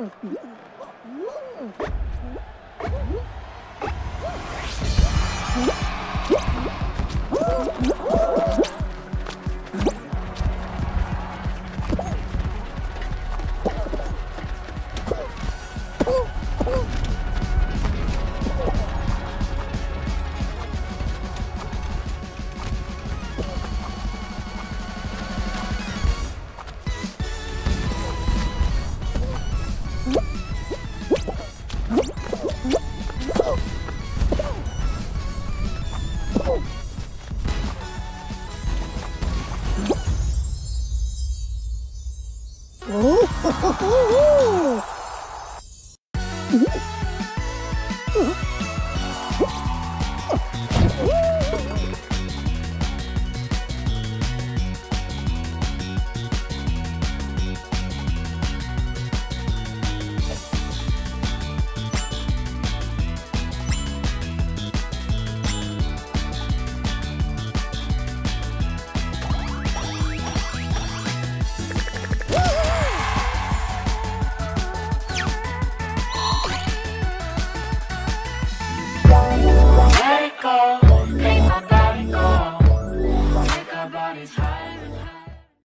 Mm-hmm.